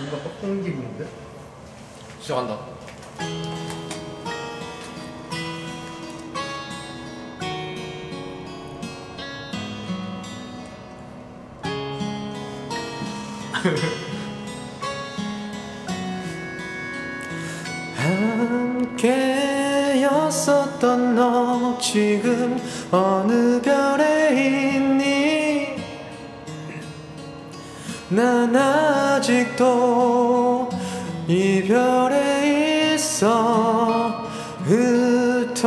뭔가 빡공 기분인데? 시작한다. 함께였었던 너 지금 어느 별에 있니 난 아직도 이별에 있어. 흩어져가는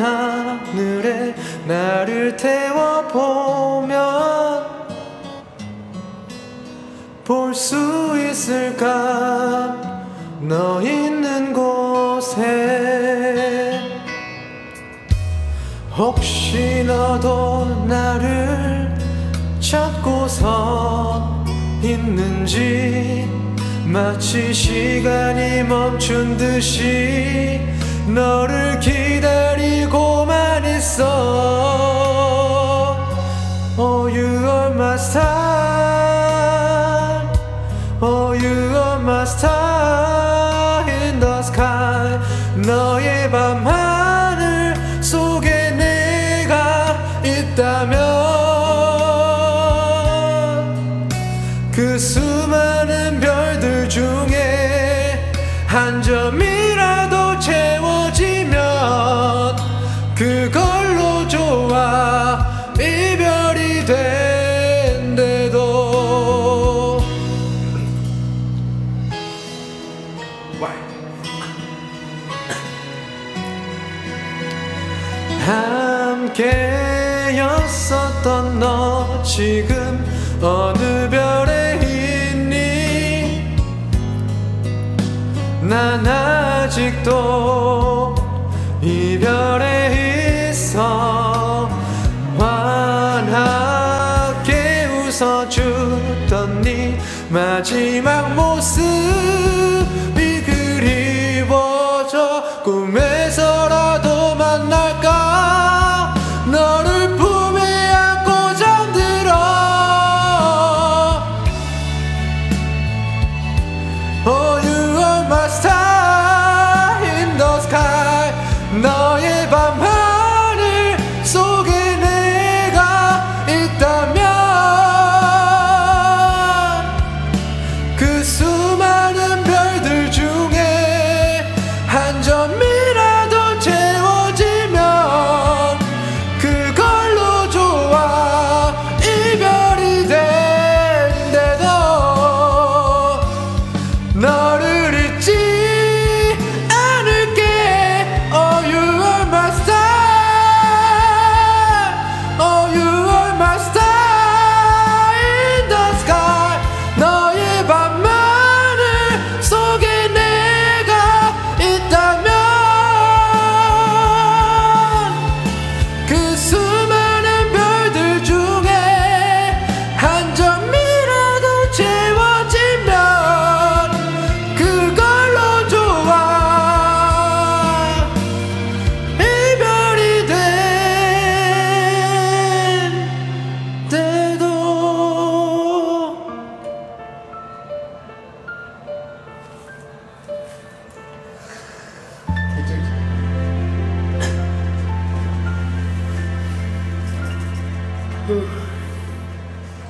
하늘에 나를 태워보면 볼 수 있을까? 너 있는 곳에 혹시 너도 나를 찾고서 있는지 마치 시간이 멈춘 듯이 너를 기다리고만 있어. Oh you are my star. Oh you are my star in the sky. 너의 밤하늘 속에 내가 있다면 걸로 좋아. 이별이 된대도. 함께였었던 너 지금 어느 별에 있니? 난 아직도 환하게 웃어주던 네 마지막 모습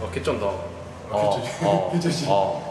어, 개쩐다. 어, 어. 어.